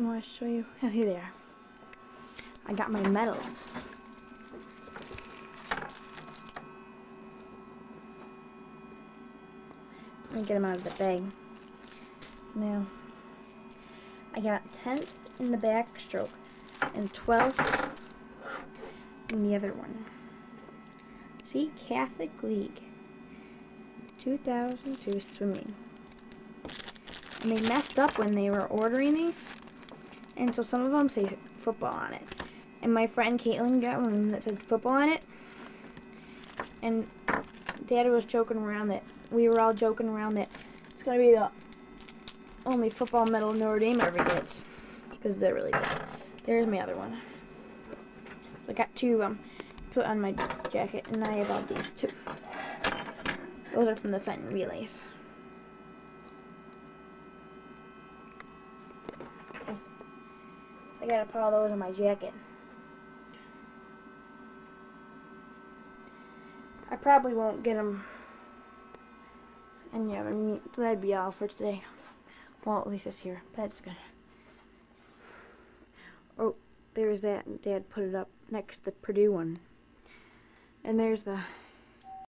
I want to show you. Oh, here they are. I got my medals. Let me get them out of the bag. Now, I got 10th in the backstroke and 12th in the other one. See, Catholic League. 2002 swimming. And they messed up when they were ordering these. And so some of them say football on it. And my friend Caitlin got one that said football on it. And Dad was joking around that we were all joking around that it's gonna be the only football medal Notre Dame ever gets because they're really good. There's my other one. I got two of them put on my jacket, and I have all these too. Those are from the Fenton Relays. Gotta put all those in my jacket. I probably won't get them. And yeah, I mean, that'd be all for today. Well, at least it's here. That's good. Oh, there's that. Dad put it up next to the Purdue one. And there's the